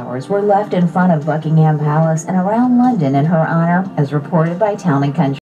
Flowers were left in front of Buckingham Palace and around London in her honor, as reported by Town and Country.